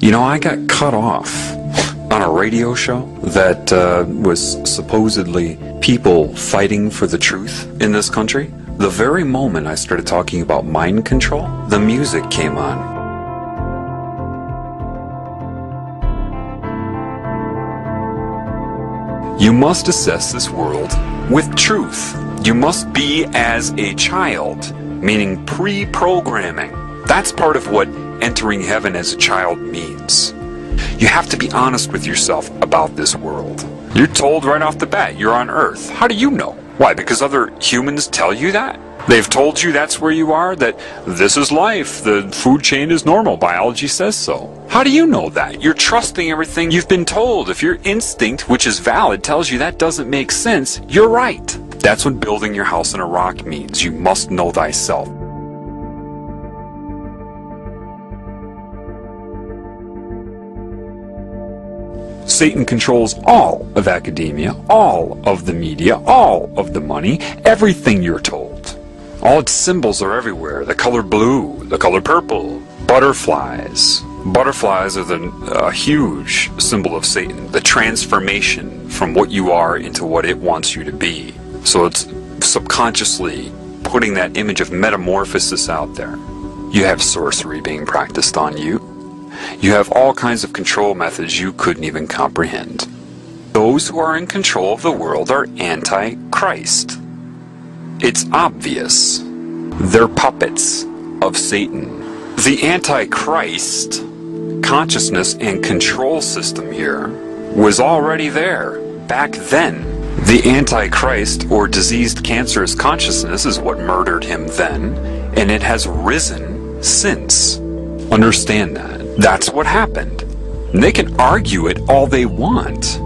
You know, I got cut off on a radio show that uh, was supposedly people fighting for the truth in this country. The very moment I started talking about mind control, the music came on. You must assess this world with truth. You must be as a child, meaning pre programming. That's part of what entering heaven as a child means. You have to be honest with yourself about this world. You're told right off the bat you're on Earth. How do you know? Why? Because other humans tell you that? They've told you that's where you are, that this is life, the food chain is normal, biology says so. How do you know that? You're trusting everything you've been told. If your instinct, which is valid, tells you that doesn't make sense, you're right. That's what building your house in a rock means. You must know thyself. Satan controls all of academia, all of the media, all of the money, everything you're told. All its symbols are everywhere. The color blue, the color purple, butterflies. Butterflies are the uh, huge symbol of Satan, the transformation from what you are into what it wants you to be. So it's subconsciously putting that image of metamorphosis out there. You have sorcery being practiced on you. You have all kinds of control methods you couldn't even comprehend. Those who are in control of the world are anti-Christ. It's obvious. They're puppets of Satan. The Antichrist consciousness and control system here was already there back then. The Antichrist or diseased cancerous consciousness is what murdered him then, and it has risen since. Understand that. That's what happened. They can argue it all they want.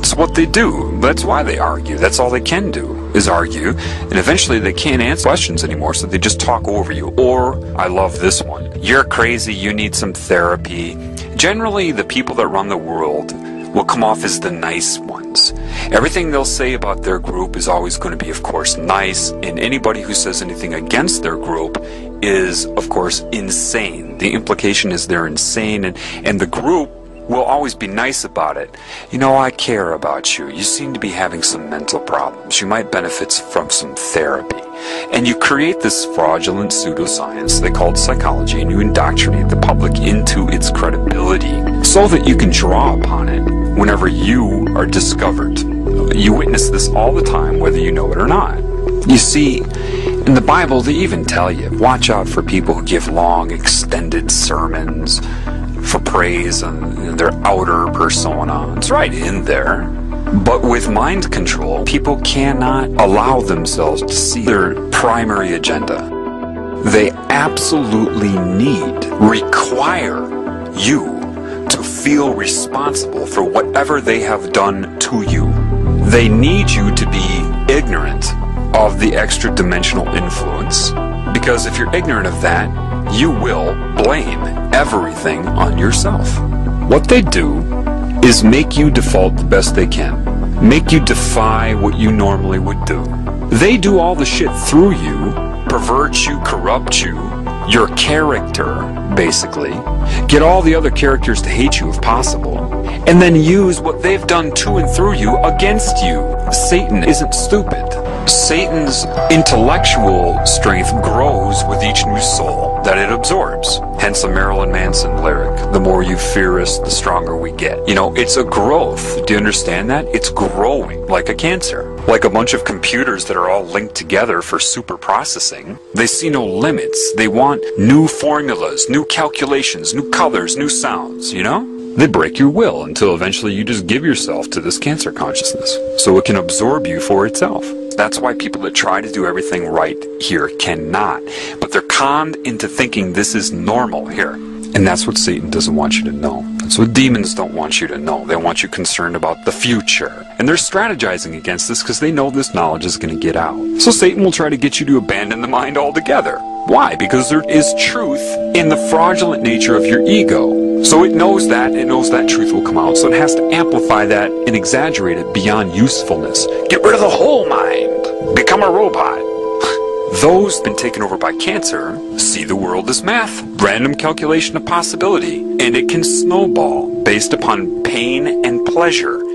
It's what they do. That's why they argue. That's all they can do is argue. And eventually they can't answer questions anymore, so they just talk over you. Or, I love this one. You're crazy, you need some therapy. Generally, the people that run the world will come off as the nice ones. Everything they'll say about their group is always going to be, of course, nice, and anybody who says anything against their group is, of course, insane. The implication is they're insane, and, and the group will always be nice about it. You know, I care about you. You seem to be having some mental problems. You might benefit from some therapy. And you create this fraudulent pseudoscience they call it psychology, and you indoctrinate the public into its credibility so that you can draw upon it whenever you are discovered. You witness this all the time, whether you know it or not. You see, in the Bible, they even tell you watch out for people who give long, extended sermons for praise and their outer persona. It's right in there. But with mind control, people cannot allow themselves to see their primary agenda. They absolutely need, require you to feel responsible for whatever they have done to you. They need you to be ignorant of the extra dimensional influence. Because if you're ignorant of that, you will blame everything on yourself. What they do is make you default the best they can, make you defy what you normally would do. They do all the shit through you, pervert you, corrupt you, your character, basically, get all the other characters to hate you if possible, and then use what they've done to and through you against you. Satan isn't stupid. Satan's intellectual strength grows with each new soul that it absorbs. Hence the Marilyn Manson lyric, the more you fear us, the stronger we get. You know, it's a growth. Do you understand that? It's growing like a cancer. Like a bunch of computers that are all linked together for super processing. They see no limits. They want new formulas, new calculations, new colors, new sounds, you know? They break your will until eventually you just give yourself to this cancer consciousness so it can absorb you for itself. That's why people that try to do everything right here cannot. But they're conned into thinking this is normal here. And that's what Satan doesn't want you to know. That's what demons don't want you to know. They want you concerned about the future. And they're strategizing against this because they know this knowledge is going to get out. So Satan will try to get you to abandon the mind altogether. Why? Because there is truth in the fraudulent nature of your ego. So it knows that, it knows that truth will come out. So it has to amplify that and exaggerate it beyond usefulness. Get rid of the whole mind. Become a robot. Those been taken over by cancer see the world as math, random calculation of possibility, and it can snowball based upon pain and pleasure.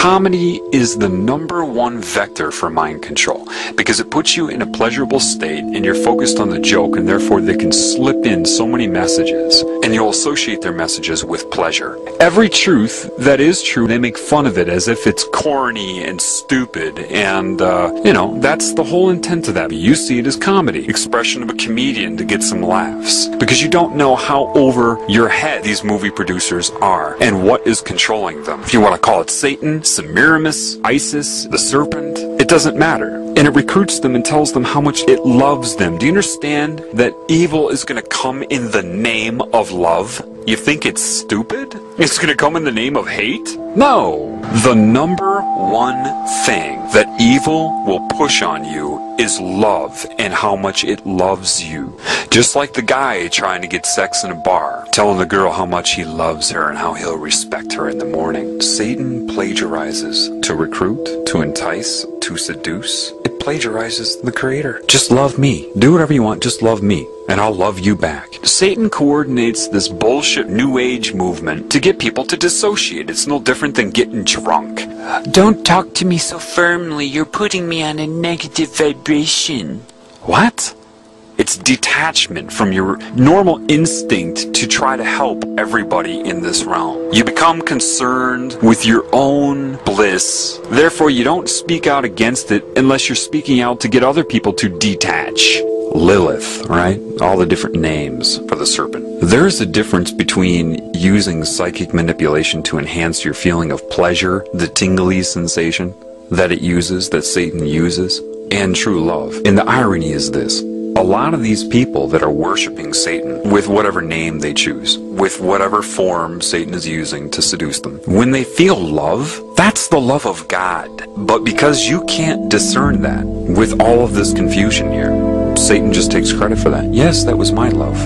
Comedy is the number one vector for mind control because it puts you in a pleasurable state and you're focused on the joke and therefore they can slip in so many messages and you'll associate their messages with pleasure. Every truth that is true, they make fun of it as if it's corny and stupid and, uh, you know, that's the whole intent of that. You see it as comedy, expression of a comedian to get some laughs because you don't know how over your head these movie producers are and what is controlling them. If you want to call it Satan, Semiramis, Isis, the serpent, it doesn't matter. And it recruits them and tells them how much it loves them. Do you understand that evil is going to come in the name of love? You think it's stupid? It's going to come in the name of hate? No. The number one thing that evil will push on you is love and how much it loves you. Just like the guy trying to get sex in a bar, telling the girl how much he loves her and how he'll respect her in the morning. Satan plagiarizes to recruit, to entice, to seduce. It plagiarizes the creator. Just love me. Do whatever you want, just love me and I'll love you back. Satan coordinates this bullshit new age movement to get people to dissociate. It's no different than getting drunk. Don't talk to me so firmly. You're putting me on a negative vibration. What? It's detachment from your normal instinct to try to help everybody in this realm. You become concerned with your own bliss. Therefore, you don't speak out against it unless you're speaking out to get other people to detach. Lilith, right? All the different names for the serpent. There's a difference between using psychic manipulation to enhance your feeling of pleasure, the tingly sensation that it uses, that Satan uses, and true love. And the irony is this. A lot of these people that are worshiping Satan with whatever name they choose, with whatever form Satan is using to seduce them, when they feel love, that's the love of God. But because you can't discern that with all of this confusion here, Satan just takes credit for that. Yes, that was my love.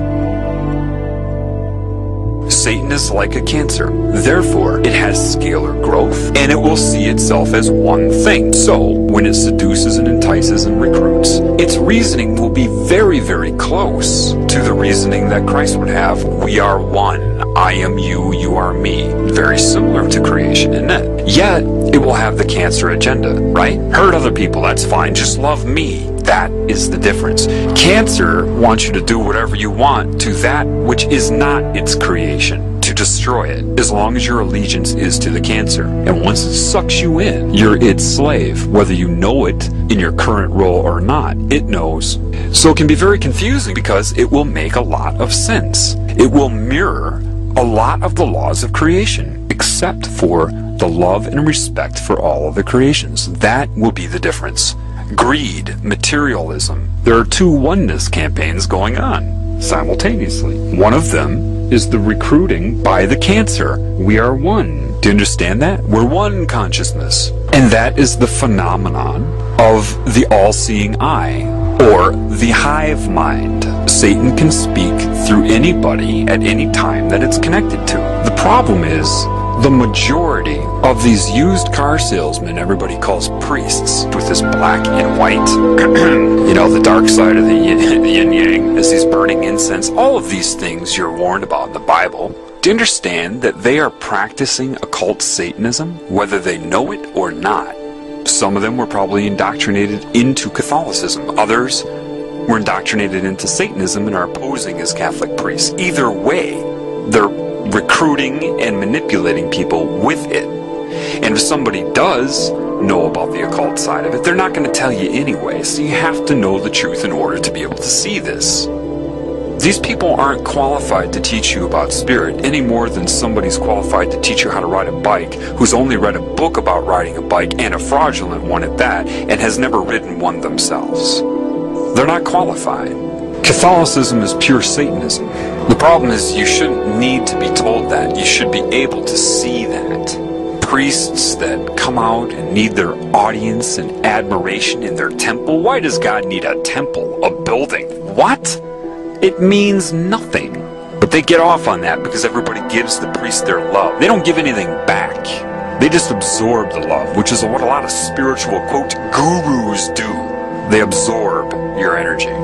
Satan is like a cancer. Therefore, it has scalar growth, and it will see itself as one thing. So, when it seduces and entices and recruits, its reasoning will be very, very close to the reasoning that Christ would have. We are one. I am you, you are me. Very similar to creation, isn't it? Yet, it will have the cancer agenda, right? Hurt other people, that's fine. Just love me. That is the difference. Cancer wants you to do whatever you want to that which is not its creation, to destroy it, as long as your allegiance is to the cancer. And once it sucks you in, you're its slave, whether you know it in your current role or not. It knows. So it can be very confusing because it will make a lot of sense. It will mirror a lot of the laws of creation, except for the love and respect for all of the creations. That will be the difference greed, materialism. There are two oneness campaigns going on simultaneously. One of them is the recruiting by the cancer. We are one. Do you understand that? We're one consciousness. And that is the phenomenon of the all-seeing eye, or the hive mind. Satan can speak through anybody at any time that it's connected to. The problem is, the majority of these used car salesmen everybody calls priests with this black and white, you know, the dark side of the yin, yin yang, as these burning incense, all of these things you're warned about in the Bible. to understand that they are practicing occult Satanism, whether they know it or not? Some of them were probably indoctrinated into Catholicism. Others were indoctrinated into Satanism and are posing as Catholic priests. Either way, they're recruiting and manipulating people with it. And if somebody does know about the occult side of it, they're not going to tell you anyway. So you have to know the truth in order to be able to see this. These people aren't qualified to teach you about spirit any more than somebody's qualified to teach you how to ride a bike who's only read a book about riding a bike and a fraudulent one at that and has never ridden one themselves. They're not qualified. Catholicism is pure Satanism. The problem is you shouldn't need to be told that. You should be able to see that. Priests that come out and need their audience and admiration in their temple. Why does God need a temple, a building? What? It means nothing. But they get off on that because everybody gives the priest their love. They don't give anything back. They just absorb the love, which is what a lot of spiritual, quote, gurus do. They absorb your energy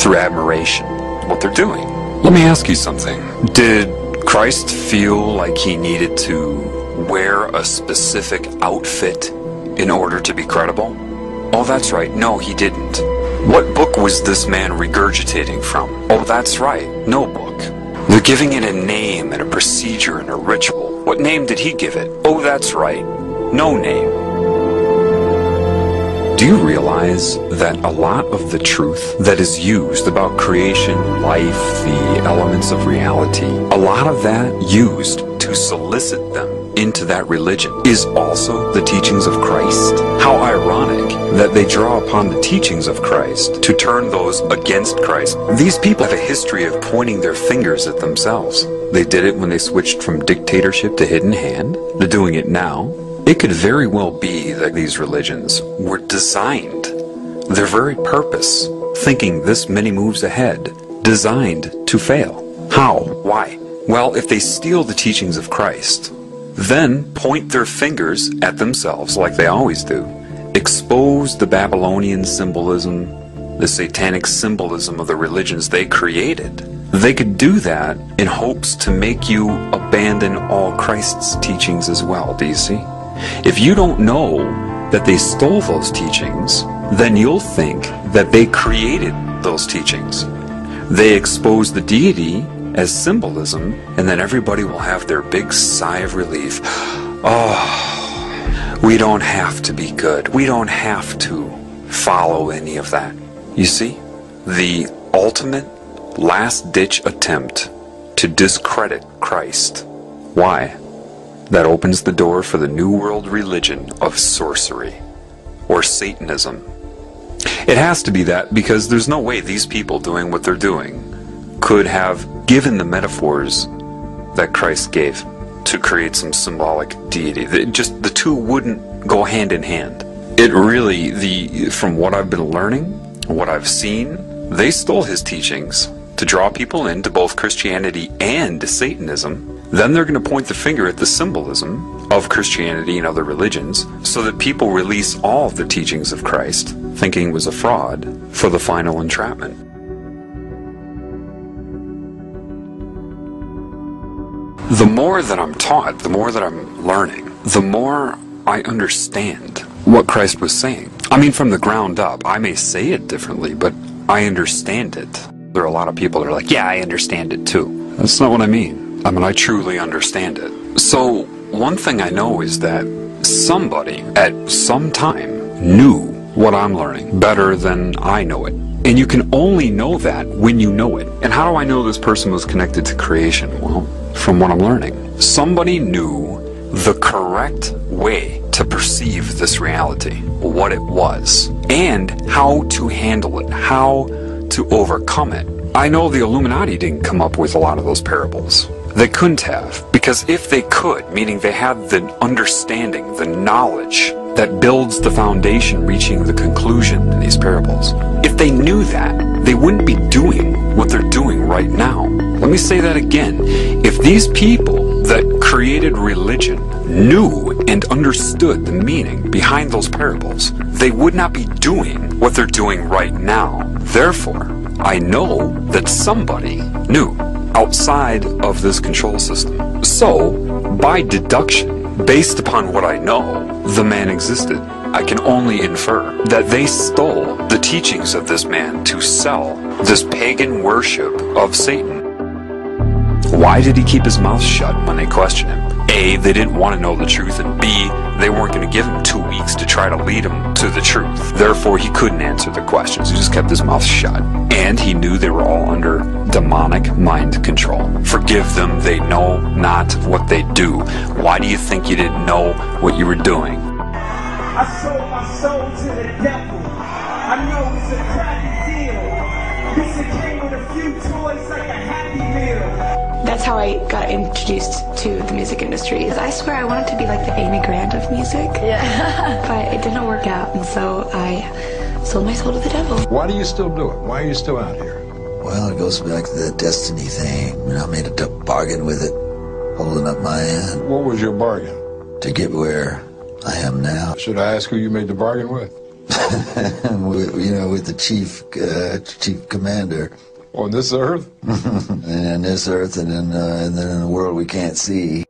through admiration. What they're doing. Let me ask you something. Did Christ feel like he needed to wear a specific outfit in order to be credible? Oh, that's right. No, he didn't. What book was this man regurgitating from? Oh, that's right. No book. They're giving it a name and a procedure and a ritual. What name did he give it? Oh, that's right. No name. Do you realize that a lot of the truth that is used about creation, life, the elements of reality, a lot of that used to solicit them into that religion is also the teachings of Christ? How ironic that they draw upon the teachings of Christ to turn those against Christ. These people have a history of pointing their fingers at themselves. They did it when they switched from dictatorship to hidden hand. They're doing it now. It could very well be that these religions were designed, their very purpose, thinking this many moves ahead, designed to fail. How? Why? Well, if they steal the teachings of Christ, then point their fingers at themselves like they always do, expose the Babylonian symbolism, the satanic symbolism of the religions they created. They could do that in hopes to make you abandon all Christ's teachings as well, do you see? If you don't know that they stole those teachings, then you'll think that they created those teachings. They expose the deity as symbolism, and then everybody will have their big sigh of relief. Oh, we don't have to be good. We don't have to follow any of that. You see, the ultimate last ditch attempt to discredit Christ. Why? That opens the door for the New World religion of sorcery or Satanism. It has to be that because there's no way these people doing what they're doing could have given the metaphors that Christ gave to create some symbolic deity. It just the two wouldn't go hand in hand. It really the from what I've been learning, what I've seen, they stole his teachings to draw people into both Christianity and Satanism. Then they're going to point the finger at the symbolism of Christianity and other religions so that people release all of the teachings of Christ, thinking it was a fraud, for the final entrapment. The more that I'm taught, the more that I'm learning, the more I understand what Christ was saying. I mean, from the ground up, I may say it differently, but I understand it. There are a lot of people that are like, yeah, I understand it too. That's not what I mean. I mean, I truly understand it. So, one thing I know is that somebody at some time knew what I'm learning better than I know it. And you can only know that when you know it. And how do I know this person was connected to creation? Well, from what I'm learning. Somebody knew the correct way to perceive this reality, what it was, and how to handle it, how to overcome it. I know the Illuminati didn't come up with a lot of those parables. They couldn't have, because if they could, meaning they had the understanding, the knowledge that builds the foundation reaching the conclusion in these parables, if they knew that, they wouldn't be doing what they're doing right now. Let me say that again. If these people that created religion knew and understood the meaning behind those parables, they would not be doing what they're doing right now. Therefore, I know that somebody knew outside of this control system. So, by deduction, based upon what I know, the man existed. I can only infer that they stole the teachings of this man to sell this pagan worship of Satan. Why did he keep his mouth shut when they questioned him? A, they didn't want to know the truth, and B, they weren't going to give him two weeks to try to lead him to the truth. Therefore, he couldn't answer the questions. He just kept his mouth shut. And he knew they were all under demonic mind control. Forgive them, they know not what they do. Why do you think you didn't know what you were doing? I sold my soul to the devil. I know it's a crappy deal. This came with a few toys like a happy meal. That's how I got introduced to the music industry. I swear I wanted to be like the Amy Grant of music. Yeah. but it didn't work out, and so I sold my soul to the devil. Why do you still do it? Why are you still out here? Well, it goes back to the destiny thing. I, mean, I made a d- bargain with it, holding up my end What was your bargain? to get where I am now. Should I ask who you made the bargain with? with, you know, with the chief uh, chief commander, On this earth? and in this earth, and in uh, and then in the world we can't see.